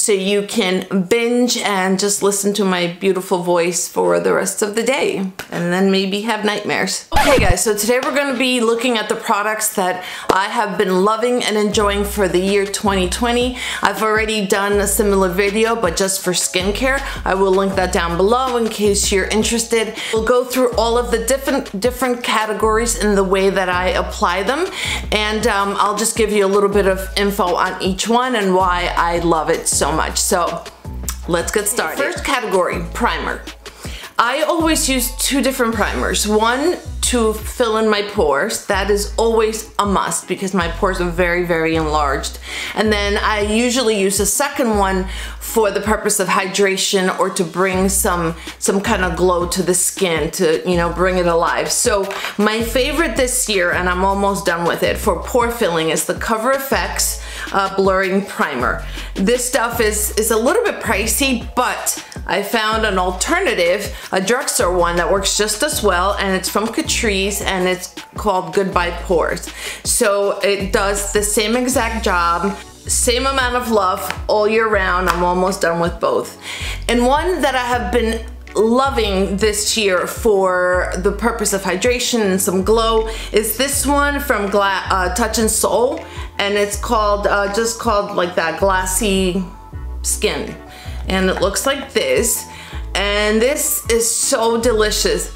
so you can binge and just listen to my beautiful voice for the rest of the day and then maybe have nightmares. Okay guys, so today we're gonna be looking at the products that I have been loving and enjoying for the year 2020. I've already done a similar video, but just for skincare. I will link that down below in case you're interested. We'll go through all of the different, different categories in the way that I apply them. And um, I'll just give you a little bit of info on each one and why I love it so much. So let's get started. First category, primer. I always use two different primers. One to fill in my pores. That is always a must because my pores are very, very enlarged. And then I usually use a second one for the purpose of hydration or to bring some some kind of glow to the skin to you know bring it alive so my favorite this year and I'm almost done with it for pore filling is the Cover FX uh, blurring primer this stuff is is a little bit pricey but I found an alternative a drugstore one that works just as well and it's from Catrice and it's called Goodbye Pores so it does the same exact job same amount of love all year round. I'm almost done with both. And one that I have been loving this year for the purpose of hydration and some glow is this one from Gla uh, Touch in Sol and it's called uh, just called like that glassy skin. And it looks like this. And this is so delicious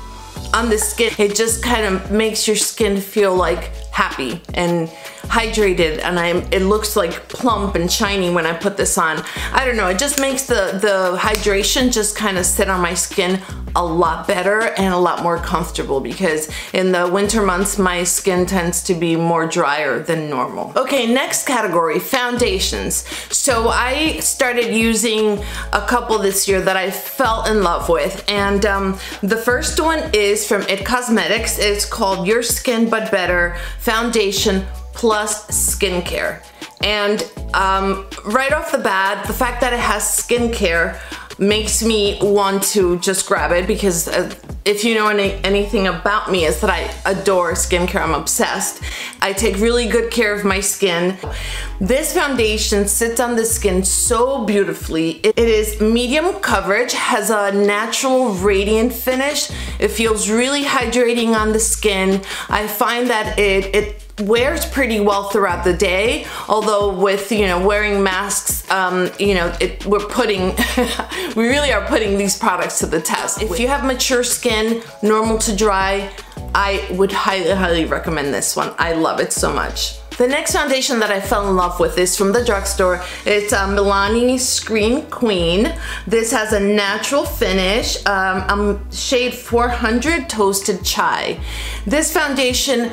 on the skin. It just kind of makes your skin feel like happy and hydrated and I'm it looks like plump and shiny when I put this on. I don't know, it just makes the, the hydration just kind of sit on my skin a lot better and a lot more comfortable because in the winter months my skin tends to be more drier than normal. Okay, next category, foundations. So I started using a couple this year that I fell in love with and um, the first one is from IT Cosmetics. It's called Your Skin But Better Foundation plus skincare. And um, right off the bat, the fact that it has skincare makes me want to just grab it because uh, if you know any, anything about me is that I adore skincare, I'm obsessed. I take really good care of my skin. This foundation sits on the skin so beautifully. It is medium coverage, has a natural radiant finish. It feels really hydrating on the skin. I find that it, it wears pretty well throughout the day although with you know wearing masks um, you know it, we're putting we really are putting these products to the test if you have mature skin normal to dry I would highly highly recommend this one I love it so much the next foundation that I fell in love with is from the drugstore. It's uh, Milani Screen Queen. This has a natural finish. Um, um, shade 400 Toasted Chai. This foundation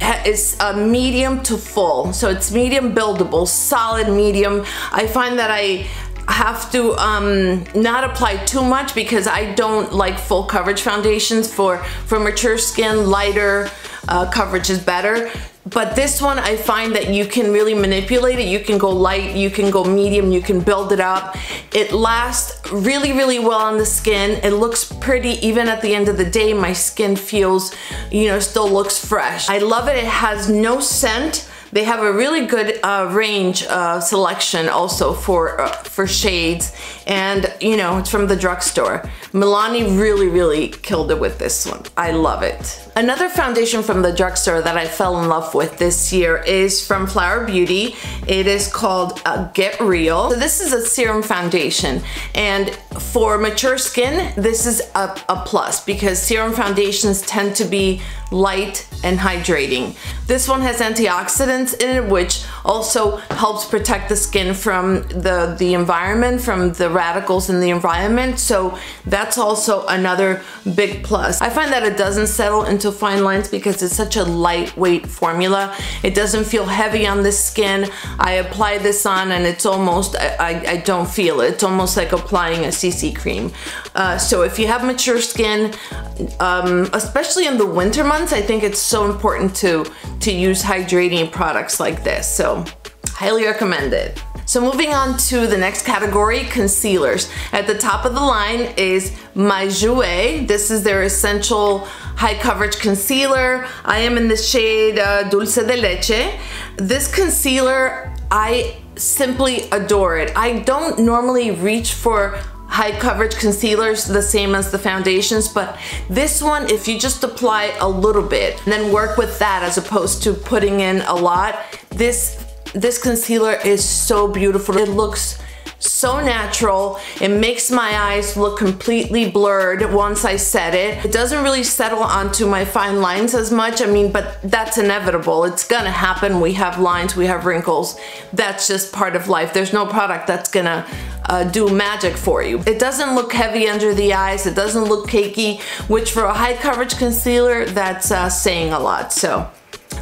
is a medium to full. So it's medium buildable, solid medium. I find that I have to um, not apply too much because I don't like full coverage foundations for, for mature skin, lighter uh, coverage is better. But this one, I find that you can really manipulate it. You can go light, you can go medium, you can build it up. It lasts really, really well on the skin. It looks pretty even at the end of the day. My skin feels, you know, still looks fresh. I love it. It has no scent. They have a really good uh, range uh, selection also for uh, for shades and you know it's from the drugstore. Milani really really killed it with this one. I love it. Another foundation from the drugstore that I fell in love with this year is from Flower Beauty. It is called uh, Get Real. So this is a serum foundation and for mature skin this is a, a plus because serum foundations tend to be light and hydrating. This one has antioxidants in it which also helps protect the skin from the, the environment, from the radicals in the environment. So that's also another big plus. I find that it doesn't settle into fine lines because it's such a lightweight formula. It doesn't feel heavy on the skin. I apply this on and it's almost, I, I don't feel it. It's almost like applying a CC cream. Uh, so if you have mature skin, um, especially in the winter months, I think it's so important to, to use hydrating products like this. So highly recommend it. So moving on to the next category, concealers. At the top of the line is My Jouer. This is their essential high coverage concealer. I am in the shade uh, Dulce de Leche. This concealer, I simply adore it. I don't normally reach for high coverage concealers the same as the foundations but this one if you just apply a little bit and then work with that as opposed to putting in a lot this this concealer is so beautiful. It looks so natural. It makes my eyes look completely blurred once I set it. It doesn't really settle onto my fine lines as much. I mean, but that's inevitable. It's gonna happen. We have lines, we have wrinkles. That's just part of life. There's no product that's gonna uh, do magic for you. It doesn't look heavy under the eyes. It doesn't look cakey, which for a high coverage concealer, that's uh, saying a lot. So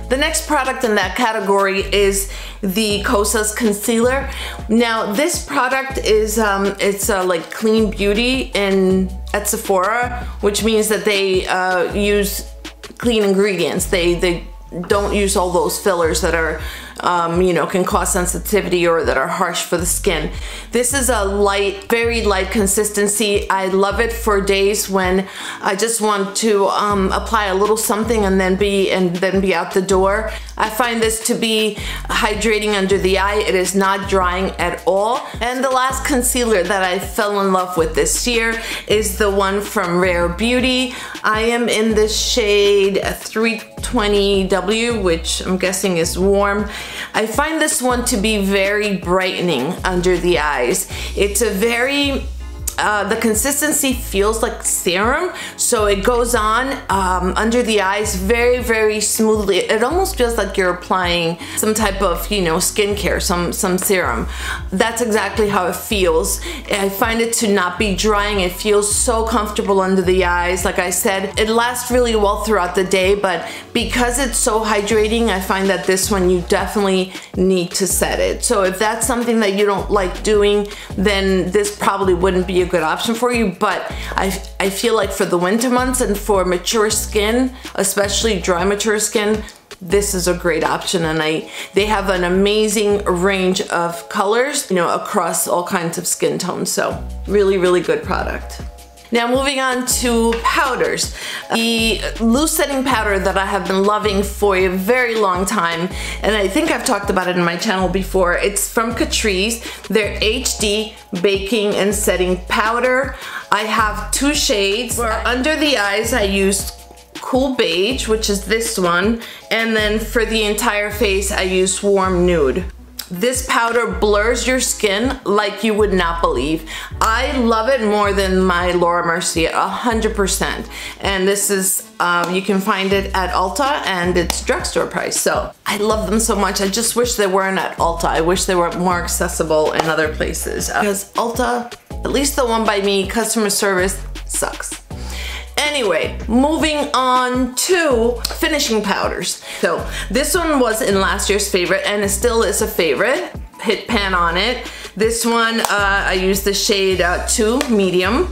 the next product in that category is the Kosas concealer. Now this product is um, it's uh, like clean beauty in at Sephora, which means that they uh, use clean ingredients. They they don't use all those fillers that are um, you know, can cause sensitivity or that are harsh for the skin. This is a light, very light consistency. I love it for days when I just want to um, apply a little something and then be and then be out the door. I find this to be hydrating under the eye. It is not drying at all. And the last concealer that I fell in love with this year is the one from Rare Beauty. I am in the shade 320W, which I'm guessing is warm. I find this one to be very brightening under the eyes. It's a very uh, the consistency feels like serum so it goes on um, under the eyes very very smoothly. It almost feels like you're applying some type of you know skincare some some serum. That's exactly how it feels. I find it to not be drying. It feels so comfortable under the eyes. Like I said it lasts really well throughout the day but because it's so hydrating I find that this one you definitely need to set it. So if that's something that you don't like doing then this probably wouldn't be a good option for you, but I, I feel like for the winter months and for mature skin, especially dry mature skin, this is a great option. And I they have an amazing range of colors you know across all kinds of skin tones. So really really good product now moving on to powders. The loose setting powder that I have been loving for a very long time, and I think I've talked about it in my channel before, it's from Catrice, their HD Baking and Setting Powder. I have two shades. For under the eyes I used Cool Beige, which is this one, and then for the entire face I used Warm Nude. This powder blurs your skin like you would not believe. I love it more than my Laura Mercier, 100%. And this is, um, you can find it at Ulta and it's drugstore price. So I love them so much. I just wish they weren't at Ulta. I wish they were more accessible in other places. Because Ulta, at least the one by me, customer service sucks. Anyway, moving on to finishing powders. So this one was in last year's favorite and it still is a favorite. Hit pan on it. This one, uh, I used the shade uh, 2 medium.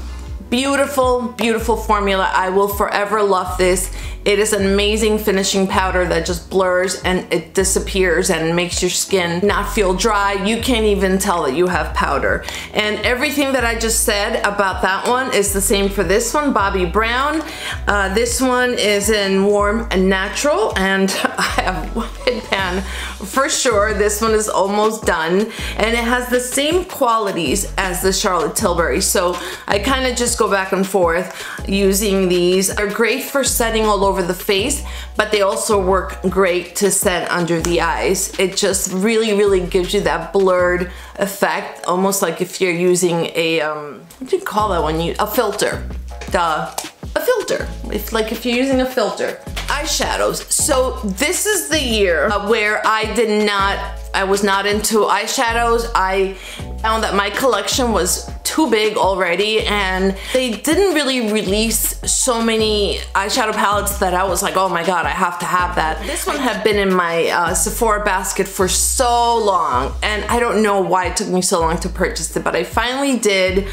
Beautiful, beautiful formula. I will forever love this. It is an amazing finishing powder that just blurs and it disappears and makes your skin not feel dry. You can't even tell that you have powder. And everything that I just said about that one is the same for this one, Bobbi Brown. Uh, this one is in Warm and Natural and I have one Pan for sure. This one is almost done and it has the same qualities as the Charlotte Tilbury. So I kind of just go back and forth using these. They're great for setting all over the face, but they also work great to set under the eyes. It just really, really gives you that blurred effect, almost like if you're using a, um, what do you call that when you, a filter. Duh. A filter, if like if you're using a filter. Eyeshadows. So this is the year where I did not, I was not into eyeshadows. I found that my collection was too big already and they didn't really release so many eyeshadow palettes that I was like, oh my god, I have to have that. This one had been in my uh, Sephora basket for so long and I don't know why it took me so long to purchase it, but I finally did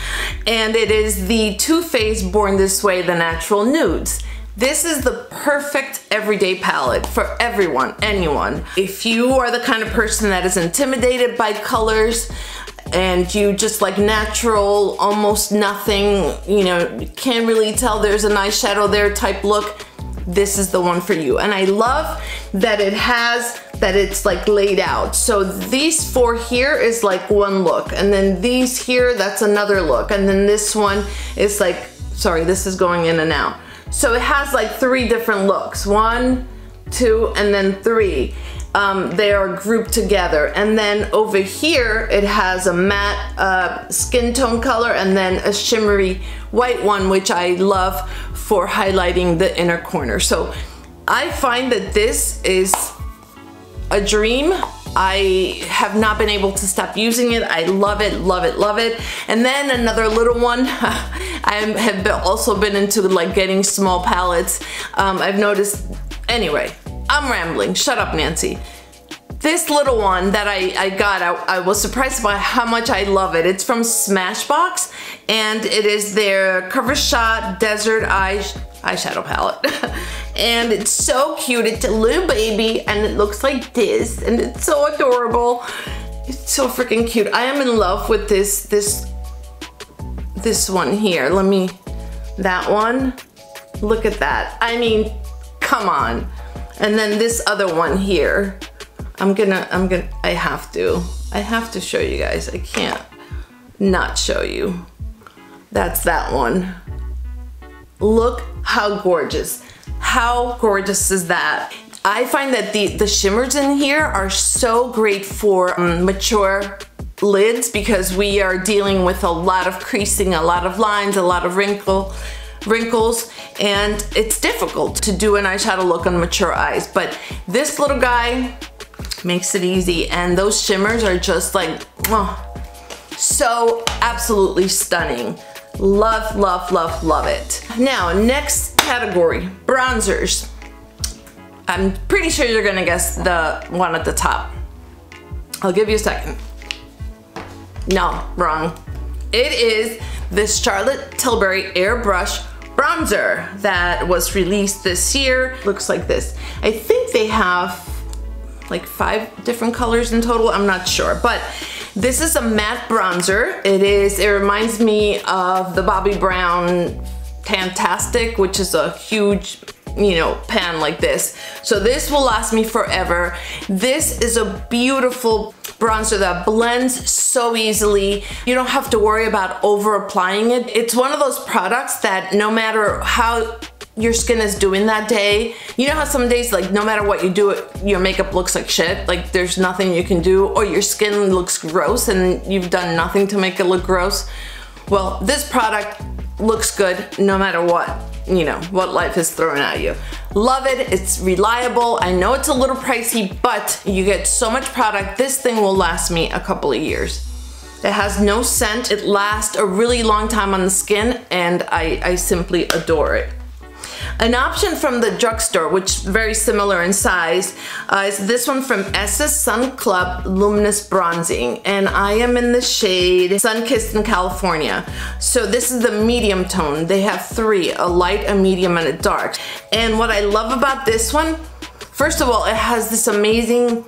and it is the Too Faced Born This Way The Natural Nudes. This is the perfect everyday palette for everyone, anyone. If you are the kind of person that is intimidated by colors, and you just like natural, almost nothing, you know, can't really tell there's a nice shadow there type look, this is the one for you. And I love that it has that it's like laid out. So these four here is like one look and then these here, that's another look. And then this one is like, sorry, this is going in and out. So it has like three different looks. One, two, and then three. Um, they are grouped together. And then over here, it has a matte uh, skin tone color and then a shimmery white one, which I love for highlighting the inner corner. So I find that this is a dream. I have not been able to stop using it. I love it, love it, love it. And then another little one, I have also been into like getting small palettes. Um, I've noticed, anyway, I'm rambling, shut up Nancy. This little one that I, I got, I, I was surprised by how much I love it. It's from Smashbox and it is their Cover Shot Desert Eye eyeshadow palette. and it's so cute. It's a little baby and it looks like this and it's so adorable. It's so freaking cute. I am in love with this, this, this one here. Let me, that one. Look at that. I mean, come on. And then this other one here. I'm gonna, I'm gonna, I have to. I have to show you guys. I can't not show you. That's that one. Look how gorgeous. How gorgeous is that? I find that the, the shimmers in here are so great for um, mature lids because we are dealing with a lot of creasing, a lot of lines, a lot of wrinkle, wrinkles, and it's difficult to do an eyeshadow look on mature eyes. But this little guy makes it easy, and those shimmers are just like, oh, so absolutely stunning. Love, love, love, love it. Now, next category, bronzers. I'm pretty sure you're gonna guess the one at the top. I'll give you a second. No, wrong. It is this Charlotte Tilbury Airbrush bronzer that was released this year. Looks like this. I think they have like five different colors in total. I'm not sure, but this is a matte bronzer. It is, it reminds me of the Bobbi Brown Fantastic, which is a huge you know, pan like this. So this will last me forever. This is a beautiful bronzer that blends so easily. You don't have to worry about over applying it. It's one of those products that no matter how your skin is doing that day. You know how some days, like no matter what you do, it, your makeup looks like shit, like there's nothing you can do, or your skin looks gross and you've done nothing to make it look gross. Well, this product looks good no matter what, you know, what life is throwing at you. Love it, it's reliable. I know it's a little pricey, but you get so much product. This thing will last me a couple of years. It has no scent. It lasts a really long time on the skin and I, I simply adore it. An option from the drugstore, which is very similar in size, uh, is this one from Essence Sun Club Luminous Bronzing. And I am in the shade Sun Kissed in California. So this is the medium tone. They have three, a light, a medium, and a dark. And what I love about this one, first of all, it has this amazing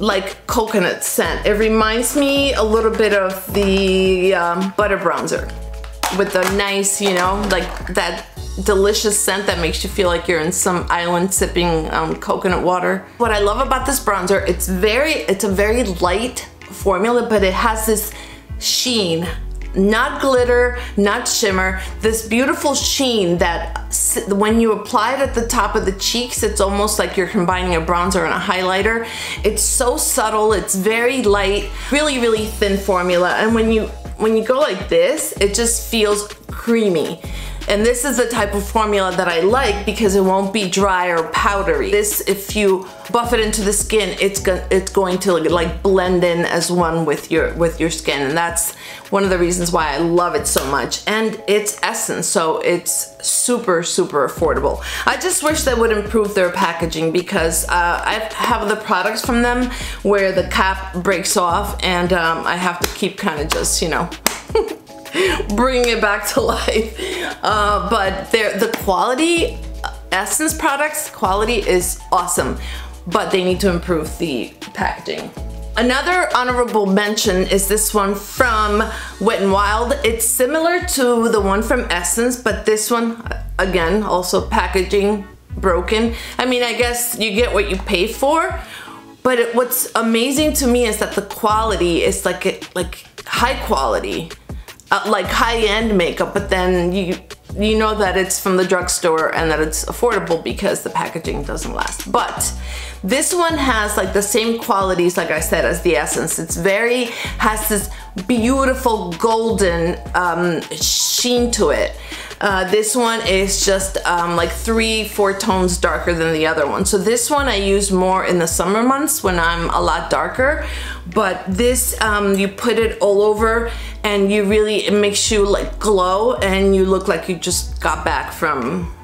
like coconut scent. It reminds me a little bit of the um, butter bronzer with the nice, you know, like that delicious scent that makes you feel like you're in some island sipping um, coconut water. What I love about this bronzer, it's very, it's a very light formula, but it has this sheen not glitter, not shimmer, this beautiful sheen that when you apply it at the top of the cheeks, it's almost like you're combining a bronzer and a highlighter. It's so subtle, it's very light, really, really thin formula. And when you, when you go like this, it just feels creamy. And this is the type of formula that I like because it won't be dry or powdery. This, if you buff it into the skin, it's, go it's going to like blend in as one with your, with your skin. And that's one of the reasons why I love it so much. And it's Essence, so it's super, super affordable. I just wish they would improve their packaging because uh, I have the products from them where the cap breaks off and um, I have to keep kind of just, you know, bring it back to life. Uh, but the quality, Essence products, quality is awesome, but they need to improve the packaging. Another honorable mention is this one from Wet n Wild. It's similar to the one from Essence, but this one, again, also packaging broken. I mean, I guess you get what you pay for, but it, what's amazing to me is that the quality is like like high quality, uh, like high-end makeup, but then you you know that it's from the drugstore and that it's affordable because the packaging doesn't last. But this one has like the same qualities, like I said, as the Essence. It's very, has this beautiful golden um, sheen to it. Uh, this one is just um, like three, four tones darker than the other one. So this one I use more in the summer months when I'm a lot darker. But this, um, you put it all over and you really, it makes you like glow and you look like you just got back from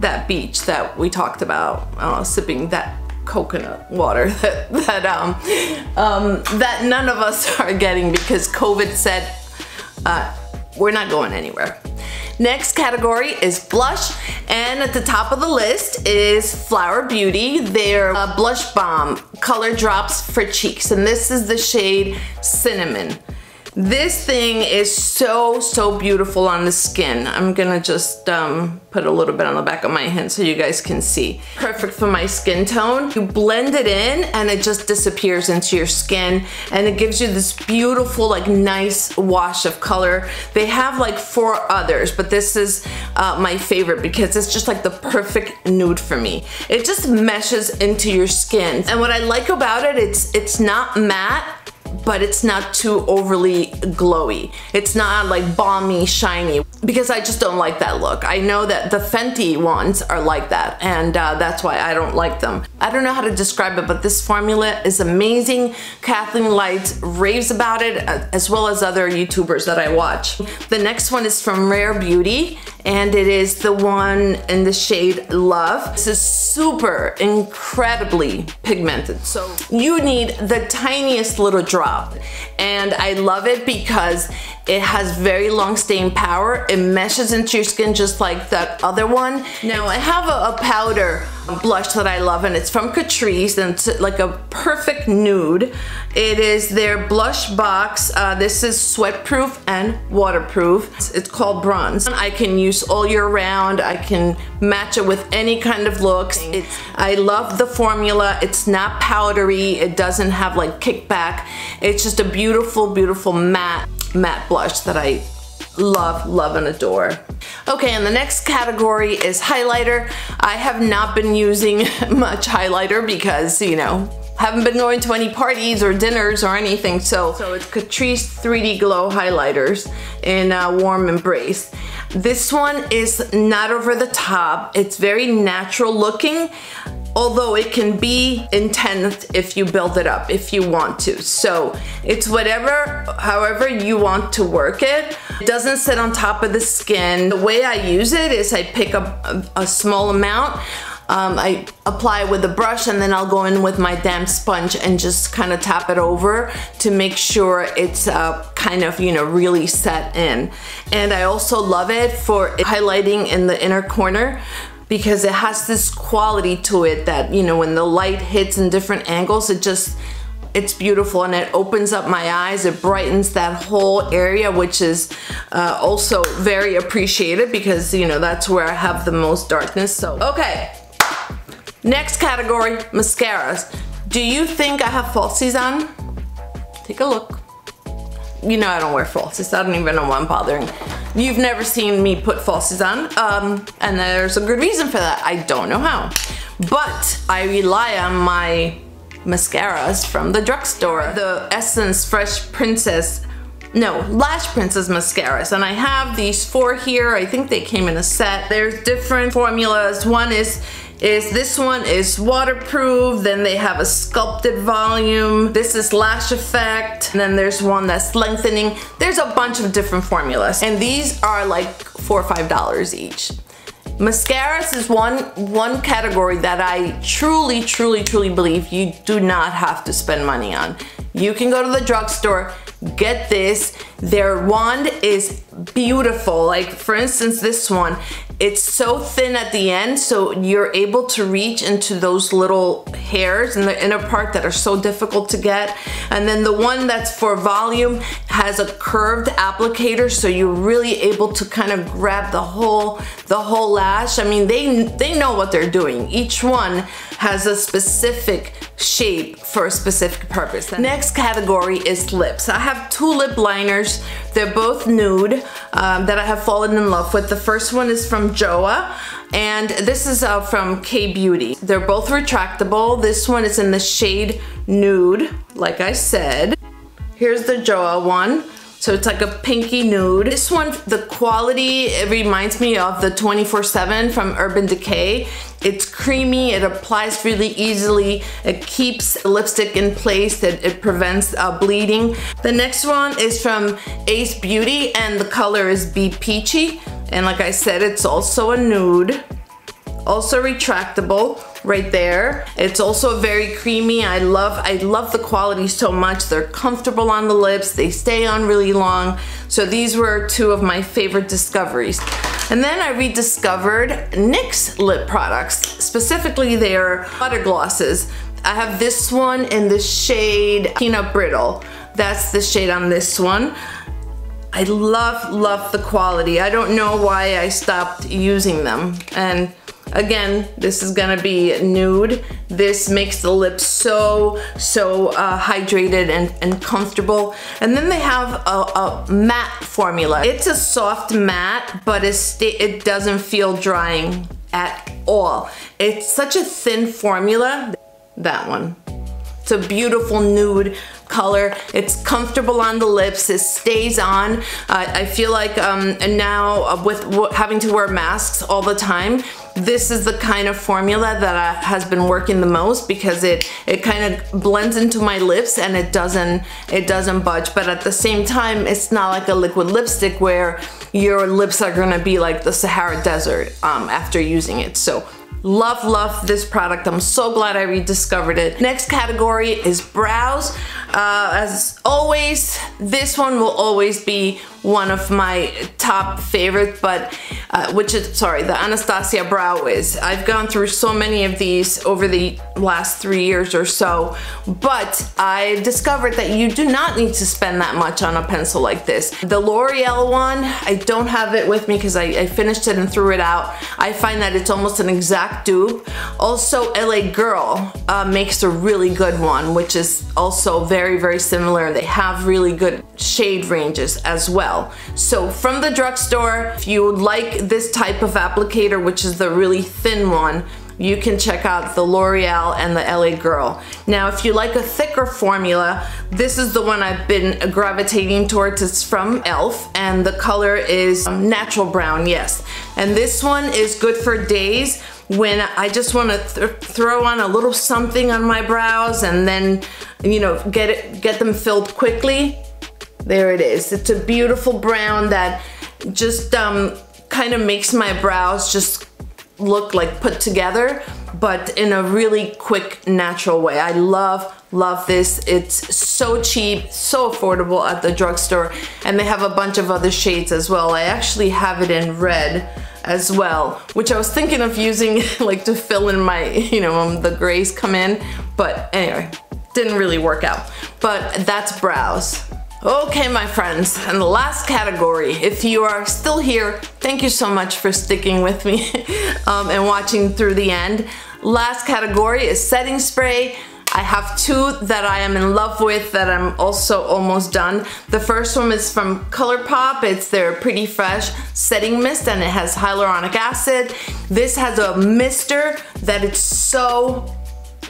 that beach that we talked about, uh, sipping that coconut water that that um, um, that none of us are getting because COVID said uh, we're not going anywhere. Next category is blush, and at the top of the list is Flower Beauty, their uh, blush bomb color drops for cheeks, and this is the shade Cinnamon. This thing is so, so beautiful on the skin. I'm gonna just um, put a little bit on the back of my hand so you guys can see. Perfect for my skin tone. You blend it in and it just disappears into your skin and it gives you this beautiful, like nice wash of color. They have like four others, but this is uh, my favorite because it's just like the perfect nude for me. It just meshes into your skin. And what I like about it, it's, it's not matte, but it's not too overly glowy. It's not like balmy, shiny, because I just don't like that look. I know that the Fenty ones are like that, and uh, that's why I don't like them. I don't know how to describe it, but this formula is amazing. Kathleen Lights raves about it, uh, as well as other YouTubers that I watch. The next one is from Rare Beauty, and it is the one in the shade Love. This is super incredibly pigmented. So you need the tiniest little drop. And I love it because it has very long staying power. It meshes into your skin just like that other one. Now I have a, a powder blush that I love and it's from Catrice and it's like a perfect nude. It is their blush box. Uh, this is sweat proof and waterproof. It's, it's called bronze. I can use all year round. I can match it with any kind of looks. It's, I love the formula. It's not powdery. It doesn't have like kickback. It's just a beautiful, beautiful matte matte blush that I love, love and adore. Okay, and the next category is highlighter. I have not been using much highlighter because, you know, haven't been going to any parties or dinners or anything, so, so it's Catrice 3D Glow Highlighters in uh, Warm Embrace. This one is not over the top. It's very natural looking although it can be intense if you build it up if you want to. So it's whatever however you want to work it. It doesn't sit on top of the skin. The way I use it is I pick up a, a small amount. Um, I apply with a brush and then I'll go in with my damp sponge and just kind of tap it over to make sure it's uh, kind of, you know, really set in. And I also love it for highlighting in the inner corner because it has this quality to it that, you know, when the light hits in different angles, it just, it's beautiful and it opens up my eyes. It brightens that whole area, which is uh, also very appreciated because, you know, that's where I have the most darkness. So, okay. Next category, mascaras. Do you think I have falsies on? Take a look. You know I don't wear falsies. I don't even know why I'm bothering. You've never seen me put falsies on, um, and there's a good reason for that. I don't know how. But I rely on my mascaras from the drugstore. The Essence Fresh Princess no, Lash Princess mascaras. And I have these four here. I think they came in a set. There's different formulas. One is is this one is waterproof then they have a sculpted volume. This is lash effect and then there's one that's lengthening. There's a bunch of different formulas and these are like four or five dollars each. Mascaras is one one category that I truly truly truly believe you do not have to spend money on. You can go to the drugstore get this their wand is beautiful like for instance this one It's so thin at the end, so you're able to reach into those little hairs in the inner part that are so difficult to get. And then the one that's for volume has a curved applicator, so you're really able to kind of grab the whole, the whole lash. I mean, they, they know what they're doing. Each one has a specific shape for a specific purpose. The next category is lips. I have two lip liners. They're both nude um, that I have fallen in love with. The first one is from Joah and this is uh, from K-Beauty. They're both retractable. This one is in the shade nude, like I said. Here's the Joah one. So it's like a pinky nude. This one, the quality, it reminds me of the 24-7 from Urban Decay. It's creamy, it applies really easily, it keeps lipstick in place, it, it prevents uh, bleeding. The next one is from Ace Beauty and the color is Be Peachy. And like I said, it's also a nude. Also retractable right there. It's also very creamy. I love, I love the quality so much. They're comfortable on the lips. They stay on really long. So these were two of my favorite discoveries. And then I rediscovered NYX lip products, specifically their butter glosses. I have this one in the shade Peanut Brittle. That's the shade on this one. I love, love the quality. I don't know why I stopped using them. And Again, this is gonna be nude. This makes the lips so, so uh, hydrated and, and comfortable. And then they have a, a matte formula. It's a soft matte, but it doesn't feel drying at all. It's such a thin formula, that one. It's a beautiful nude color. It's comfortable on the lips. It stays on. Uh, I feel like um, now uh, with having to wear masks all the time, this is the kind of formula that uh, has been working the most because it it kind of blends into my lips and it doesn't it doesn't budge but at the same time it's not like a liquid lipstick where your lips are gonna be like the Sahara Desert um, after using it so Love, love this product. I'm so glad I rediscovered it. Next category is brows. Uh, as always, this one will always be one of my top favorite, but uh, which is, sorry, the Anastasia Brow Wiz. I've gone through so many of these over the last three years or so, but I discovered that you do not need to spend that much on a pencil like this. The L'Oreal one, I don't have it with me because I, I finished it and threw it out. I find that it's almost an exact dupe. Also, LA Girl uh, makes a really good one, which is also very, very similar. They have really good shade ranges as well well. So from the drugstore, if you like this type of applicator, which is the really thin one, you can check out the L'Oreal and the LA Girl. Now, if you like a thicker formula, this is the one I've been gravitating towards. It's from e.l.f. and the color is um, natural brown, yes. And this one is good for days when I just want to th throw on a little something on my brows and then, you know, get it, get them filled quickly. There it is. It's a beautiful brown that just um, kind of makes my brows just look like put together, but in a really quick, natural way. I love, love this. It's so cheap, so affordable at the drugstore, and they have a bunch of other shades as well. I actually have it in red as well, which I was thinking of using like to fill in my, you know, um, the grays come in, but anyway, didn't really work out. But that's brows. Okay, my friends, and the last category, if you are still here, thank you so much for sticking with me um, and watching through the end. Last category is setting spray. I have two that I am in love with that I'm also almost done. The first one is from ColourPop. It's their Pretty Fresh Setting Mist and it has hyaluronic acid. This has a mister that it's so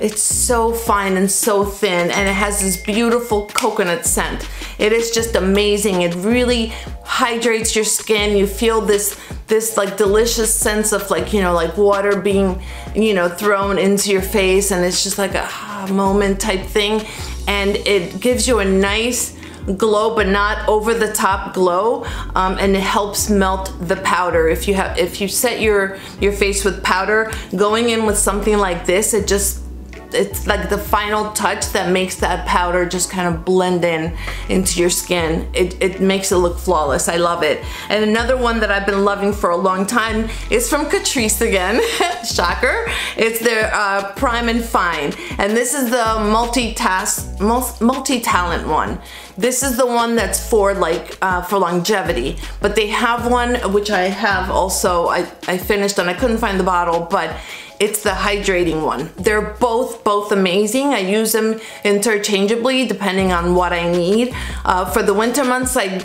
it's so fine and so thin and it has this beautiful coconut scent. It is just amazing. It really hydrates your skin. You feel this this like delicious sense of like, you know, like water being, you know, thrown into your face and it's just like a ah, moment type thing. And it gives you a nice glow but not over the top glow um, and it helps melt the powder if you have if you set your your face with powder going in with something like this it just it's like the final touch that makes that powder just kind of blend in into your skin. It, it makes it look flawless. I love it. And another one that I've been loving for a long time is from Catrice again. Shocker. It's their uh, Prime and Fine. And this is the multi-task, multi-talent one. This is the one that's for like, uh, for longevity. But they have one, which I have also, I, I finished and I couldn't find the bottle, but it's the hydrating one. They're both, both amazing. I use them interchangeably depending on what I need. Uh, for the winter months, I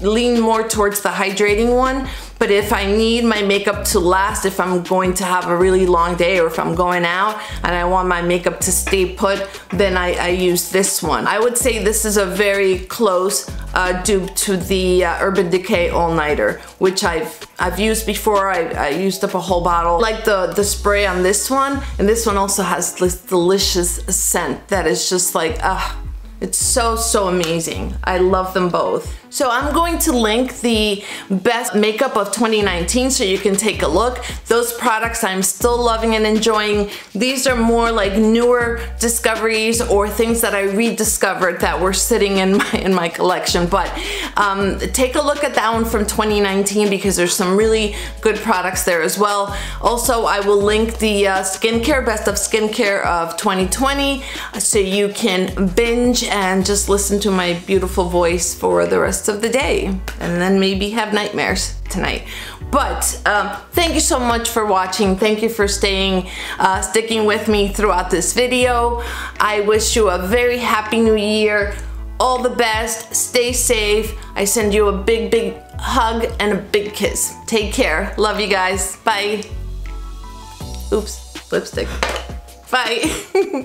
lean more towards the hydrating one but if I need my makeup to last, if I'm going to have a really long day or if I'm going out and I want my makeup to stay put, then I, I use this one. I would say this is a very close uh, dupe to the uh, Urban Decay All Nighter, which I've I've used before. I, I used up a whole bottle. Like the, the spray on this one, and this one also has this delicious scent that is just like, ah, it's so, so amazing. I love them both. So I'm going to link the best makeup of 2019 so you can take a look. Those products I'm still loving and enjoying. These are more like newer discoveries or things that I rediscovered that were sitting in my, in my collection. But um, take a look at that one from 2019 because there's some really good products there as well. Also, I will link the uh, skincare, best of skincare of 2020 so you can binge and just listen to my beautiful voice for the rest rest of the day and then maybe have nightmares tonight. But um, thank you so much for watching. Thank you for staying, uh, sticking with me throughout this video. I wish you a very happy new year. All the best, stay safe. I send you a big, big hug and a big kiss. Take care. Love you guys. Bye. Oops, lipstick. Bye.